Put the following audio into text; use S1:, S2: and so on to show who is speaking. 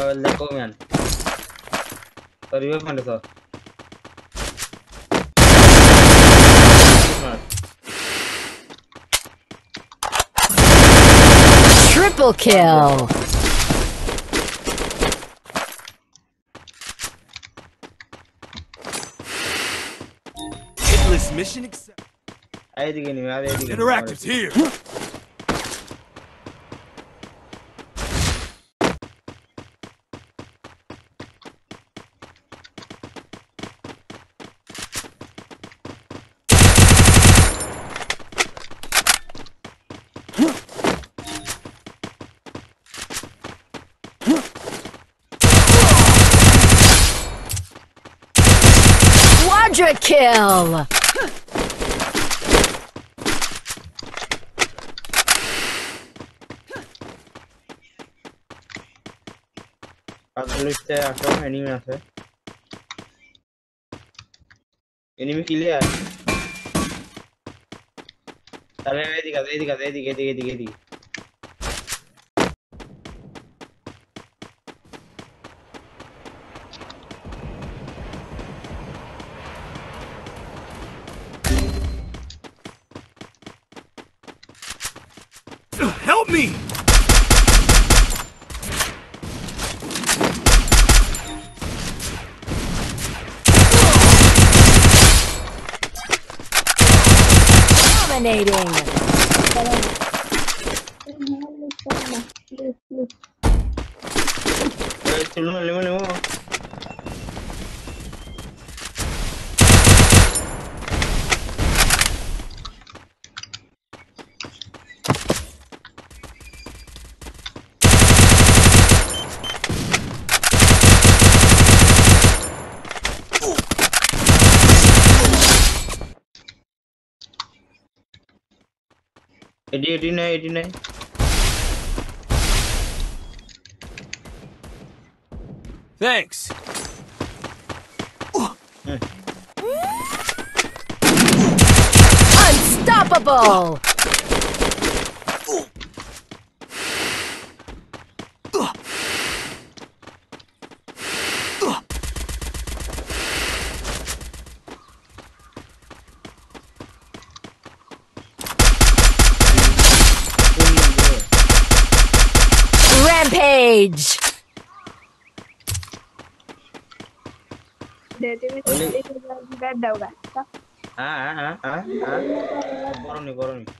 S1: Well, Lepo man. Sir, you have sir.
S2: Triple kill.
S3: Endless mission accepted. Interactive's here.
S2: Quadra kill.
S1: পাঁচচল্লিশটা আসো enemy আছে enemy clear তাহলে এদিকে আছে এদিকে আছে এদিকে এদিকে এদিকে
S3: me!
S2: Dominating!
S1: এডি এডি নাই এডি নাই
S3: Thanks.
S2: Unstoppable. Rampage!
S4: Jadi? Ah ah ah ah. Borong nih borong nih.